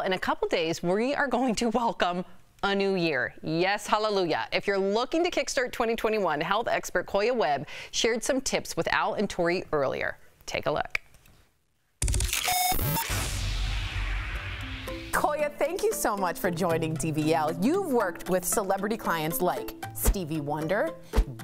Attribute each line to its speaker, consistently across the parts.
Speaker 1: In a couple days, we are going to welcome a new year. Yes, hallelujah. If you're looking to kickstart 2021, health expert Koya Webb shared some tips with Al and Tory earlier. Take a look.
Speaker 2: Koya, thank you so much for joining DBL. You've worked with celebrity clients like Stevie Wonder,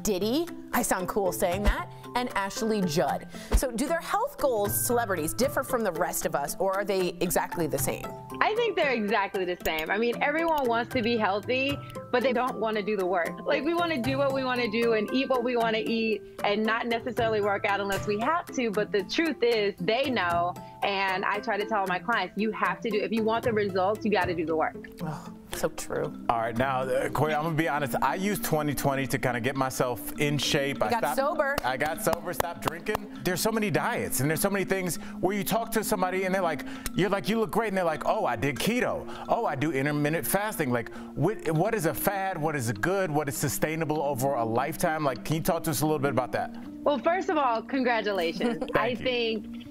Speaker 2: Diddy, I sound cool saying that, and Ashley Judd. So do their health goals, celebrities, differ from the rest of us, or are they exactly the same?
Speaker 3: I think they're exactly the same. I mean, everyone wants to be healthy, but they don't want to do the work. Like, we want to do what we want to do and eat what we want to eat and not necessarily work out unless we have to. But the truth is, they know. And I try to tell my clients, you have to do, if you want the results, you got to do the work.
Speaker 2: So true.
Speaker 4: All right, now, uh, Koya, I'm gonna be honest. I used 2020 to kind of get myself in shape.
Speaker 2: You
Speaker 4: I
Speaker 2: got
Speaker 4: stopped,
Speaker 2: sober.
Speaker 4: I got sober, stopped drinking. There's so many diets, and there's so many things where you talk to somebody and they're like, you're like, you look great, and they're like, oh, I did keto. Oh, I do intermittent fasting. Like, what, what is a fad? What is good? What is sustainable over a lifetime? Like, can you talk to us a little bit about that?
Speaker 3: Well, first of all, congratulations. I
Speaker 4: you.
Speaker 3: think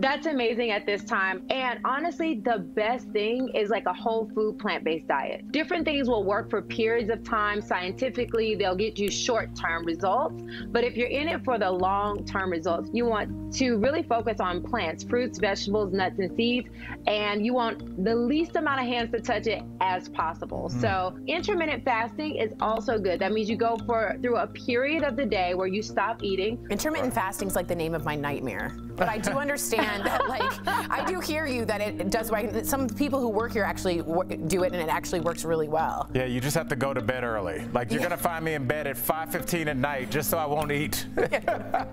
Speaker 3: that's amazing at this time. And honestly, the best thing is like a whole food plant based diet. Different things will work for periods of time. Scientifically, they'll get you short term results. But if you're in it for the long term results, you want to really focus on plants, fruits, vegetables, nuts, and seeds. And you want the least amount of hands to touch it as possible.
Speaker 4: Mm.
Speaker 3: So intermittent fasting is also good. That means you go for through a period of the day where you stop eating.
Speaker 2: Intermittent fasting is like the name of my nightmare. But I do understand that, like, I do hear you that it does work. Some people who work here actually do it, and it actually works really well.
Speaker 4: Yeah, you just have to go to bed early. Like, you're
Speaker 2: Yeah.
Speaker 4: gonna find me in bed at 5:15 at night just so I won't eat.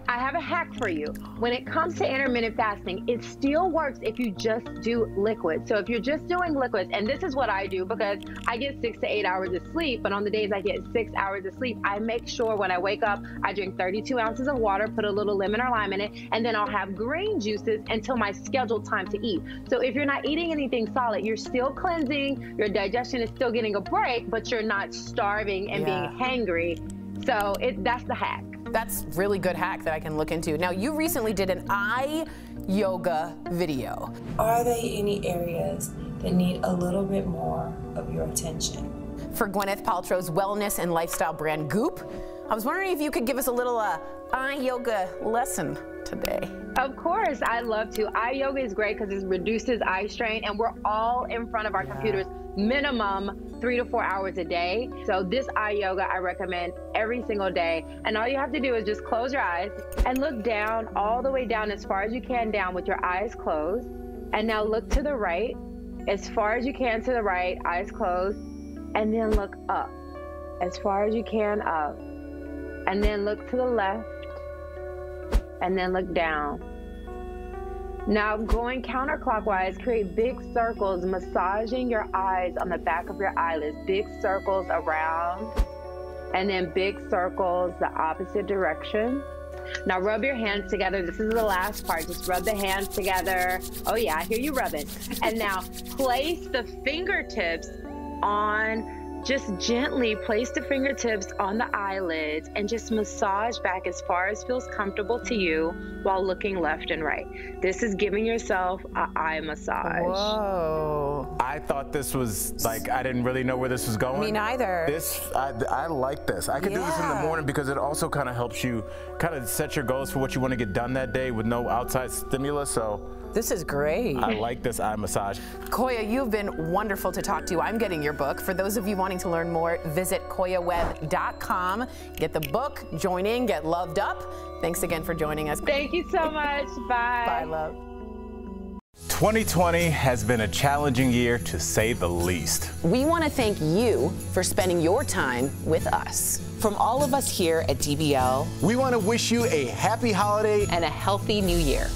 Speaker 3: I have a hack for you. When it comes to intermittent fasting, it still works if you just do liquids. So if you're just doing liquids, and this is what I do because I get six to eight hours of sleep, but on the days I get six hours of sleep, I make sure when I wake up, I drink 32 ounces of water, put a little lemon or lime in it, and then I'll have green juices until my scheduled time to eat. So if you're not eating anything solid, you're still cleansing, your digestion is still getting a break, but you're not starving and
Speaker 2: Yeah.
Speaker 3: being hangry. So it, that's the hack.
Speaker 2: That's really good hack that I can look into. Now, you recently did an eye yoga video.
Speaker 5: Are there any areas that need a little bit more of your attention?
Speaker 2: For Gwyneth Paltrow's wellness and lifestyle brand Goop. I was wondering if you could give us a little uh, eye yoga lesson today.
Speaker 3: Of course, I love to. Eye yoga is great because it reduces eye strain, and we're all in front of our computers minimum three to four hours a day. So, this eye yoga I recommend every single day. And all you have to do is just close your eyes and look down, all the way down as far as you can down with your eyes closed. And now look to the right, as far as you can to the right, eyes closed, and then look up, as far as you can up. And then look to the left, and then look down. Now, going counterclockwise, create big circles, massaging your eyes on the back of your eyelids, big circles around, and then big circles the opposite direction. Now, rub your hands together. This is the last part. Just rub the hands together. Oh, yeah, I hear you rubbing. And now, place the fingertips on just gently place the fingertips on the eyelids and just massage back as far as feels comfortable to you while looking left and right. This is giving yourself an eye massage.
Speaker 2: Whoa.
Speaker 4: I thought this was like I didn't really know where this was going.
Speaker 2: Me neither.
Speaker 4: This I, I like this. I could do this in the morning because it also kind of helps you kind of set your goals for what you want to get done that day with no outside stimulus. So
Speaker 2: This is great.
Speaker 4: I like this eye massage.
Speaker 2: Koya, you've been wonderful to talk to. I'm getting your book. For those of you wanting to learn more, visit koyawebb.com. Get the book, join in, get loved up. Thanks again for joining us.
Speaker 3: Thank you so much. Bye.
Speaker 2: Bye, love.
Speaker 4: 2020 has been a challenging year to say the least.
Speaker 1: We want to thank you for spending your time with us
Speaker 6: From all of us here at DBL,
Speaker 7: We want to wish you a happy holiday
Speaker 1: and a healthy new year.